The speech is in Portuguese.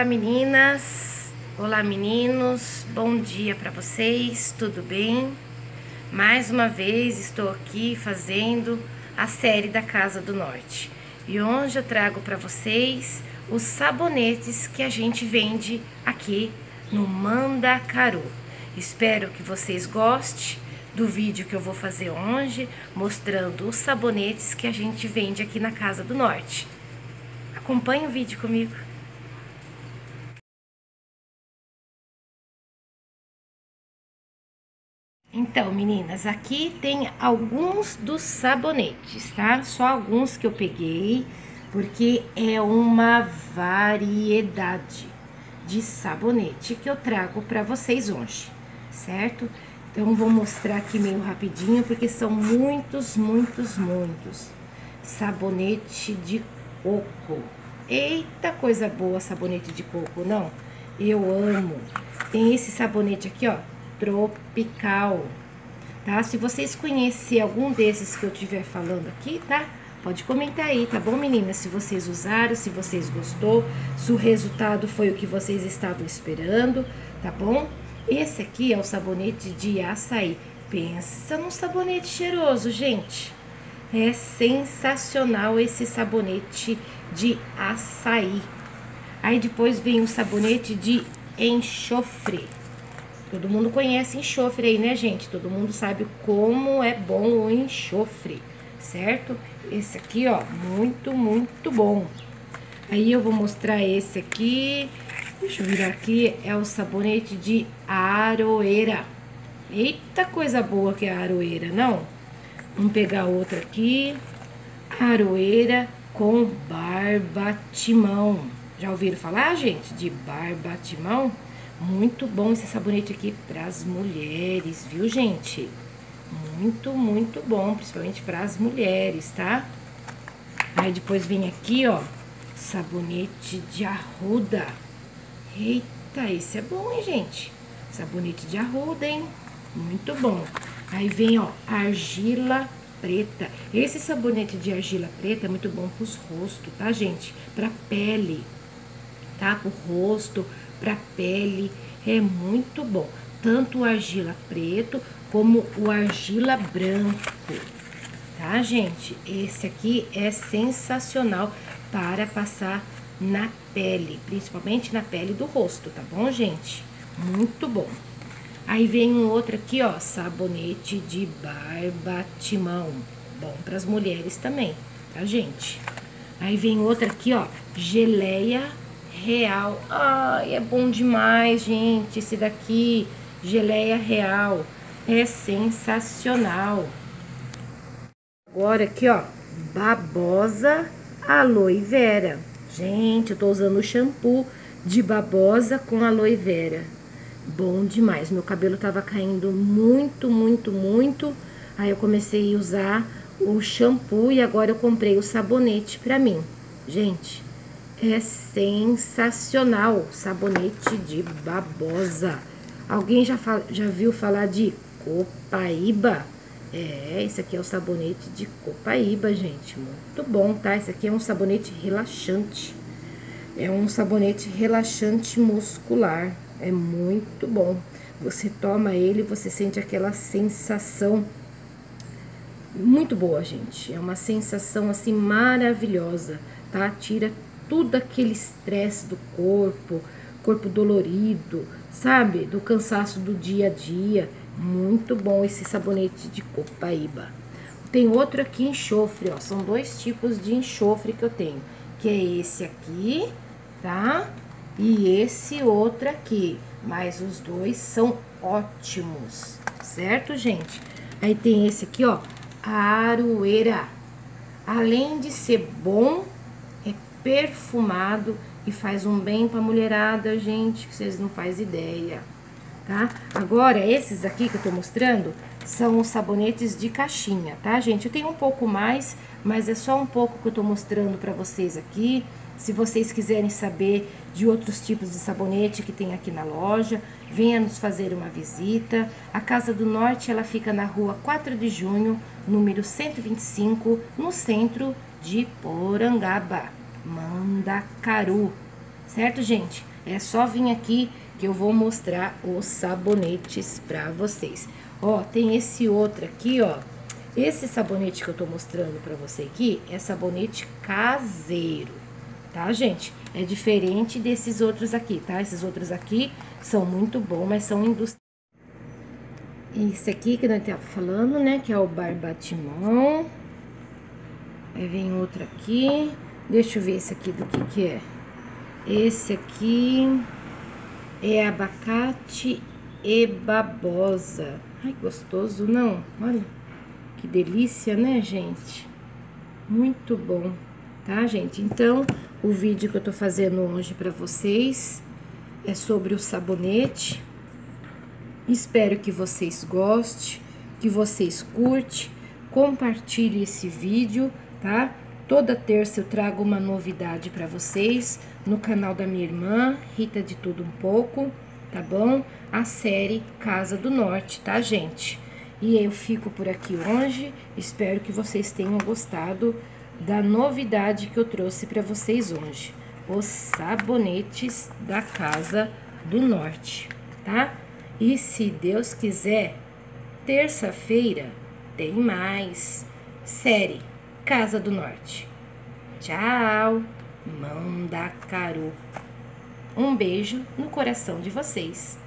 Olá meninas, olá meninos, bom dia para vocês, tudo bem? Mais uma vez estou aqui fazendo a série da Casa do Norte e hoje eu trago para vocês os sabonetes que a gente vende aqui no Mandacaru. Espero que vocês gostem do vídeo que eu vou fazer hoje, mostrando os sabonetes que a gente vende aqui na Casa do Norte. Acompanhe o vídeo comigo. Então, meninas, aqui tem alguns dos sabonetes, tá? Só alguns que eu peguei, porque é uma variedade de sabonete que eu trago para vocês hoje, certo? Então, vou mostrar aqui meio rapidinho, porque são muitos, muitos, muitos. Sabonete de coco. Eita, coisa boa sabonete de coco, não? Eu amo. Tem esse sabonete aqui, ó, tropical, tá? Se vocês conhecerem algum desses que eu estiver falando aqui, tá? Pode comentar aí, tá bom, meninas? Se vocês usaram, se vocês gostou, se o resultado foi o que vocês estavam esperando, tá bom? Esse aqui é o sabonete de açaí. Pensa num sabonete cheiroso, gente. É sensacional esse sabonete de açaí. Aí depois vem o sabonete de enxofre. Todo mundo conhece enxofre aí, né, gente? Todo mundo sabe como é bom o enxofre, certo? Esse aqui, ó, muito, muito bom. Aí eu vou mostrar esse aqui. Deixa eu virar aqui. É o sabonete de aroeira. Eita coisa boa que é a aroeira, não? Vamos pegar outra aqui. Aroeira com barbatimão. Já ouviram falar, gente, de barbatimão? Muito bom esse sabonete aqui para as mulheres, viu, gente? Muito, muito bom, principalmente para as mulheres, tá? Aí depois vem aqui, ó, sabonete de arruda. Eita, esse é bom, hein, gente? Sabonete de arruda, hein? Muito bom. Aí vem, ó, argila preta. Esse sabonete de argila preta é muito bom pros rostos, tá, gente? Pra pele, tá? Pro rosto, para pele, é muito bom. Tanto o argila preto como o argila branco, tá, gente? Esse aqui é sensacional para passar na pele, principalmente na pele do rosto, tá bom, gente? Muito bom. Aí vem um outro aqui, ó, sabonete de barba timão. Bom para as mulheres também, tá, gente? Aí vem outro aqui, ó, geleia real. Ai, é bom demais, gente. Esse daqui, geleia real, é sensacional. Agora aqui, ó, babosa aloe vera. Gente, eu tô usando o shampoo de babosa com aloe vera. Bom demais. Meu cabelo tava caindo muito, muito, muito. Aí eu comecei a usar o shampoo e agora eu comprei o sabonete pra mim. Gente, é sensacional, sabonete de babosa. Alguém já, já viu falar de copaíba? É, esse aqui é o sabonete de copaíba, gente. Muito bom, tá? Esse aqui é um sabonete relaxante. É um sabonete relaxante muscular. É muito bom. Você toma ele, você sente aquela sensação muito boa, gente. É uma sensação assim maravilhosa, tá? Tira tudo aquele estresse do corpo, corpo dolorido, sabe? Do cansaço do dia a dia. Muito bom esse sabonete de copaíba. Tem outro aqui, enxofre, ó. São dois tipos de enxofre que eu tenho. Que é esse aqui, tá? E esse outro aqui. Mas os dois são ótimos, certo, gente? Aí tem esse aqui, ó. Aroeira. Além de ser bom perfumado e faz um bem pra mulherada, gente, que vocês não fazem ideia, tá? Agora, esses aqui que eu tô mostrando são os sabonetes de caixinha, tá, gente? Eu tenho um pouco mais, mas é só um pouco que eu tô mostrando pra vocês aqui. Se vocês quiserem saber de outros tipos de sabonete que tem aqui na loja, venha nos fazer uma visita. A Casa do Norte, ela fica na rua 4 de junho, número 125, no centro de Porangaba. Mandacaru, certo, gente? É só vir aqui que eu vou mostrar os sabonetes pra vocês. Ó, tem esse outro aqui, ó. Esse sabonete que eu tô mostrando pra você aqui é sabonete caseiro, tá, gente? É diferente desses outros aqui, tá? Esses outros aqui são muito bons, mas são industriais. Esse aqui que nós estamos falando, né? Que é o Barbatimon. Aí vem outro aqui. Deixa eu ver esse aqui do que que é. Esse aqui é abacate e babosa. Ai, gostoso, não? Olha, que delícia, né, gente? Muito bom, tá, gente? Então, o vídeo que eu tô fazendo hoje pra vocês é sobre o sabonete. Espero que vocês gostem, que vocês curtem, compartilhe esse vídeo, tá? Toda terça eu trago uma novidade para vocês no canal da minha irmã, Rita de Tudo Um Pouco, tá bom? A série Casa do Norte, tá, gente? E eu fico por aqui hoje, espero que vocês tenham gostado da novidade que eu trouxe para vocês hoje. Os sabonetes da Casa do Norte, tá? E se Deus quiser, terça-feira tem mais série Casa do Norte. Tchau, Mandacaru. Um beijo no coração de vocês.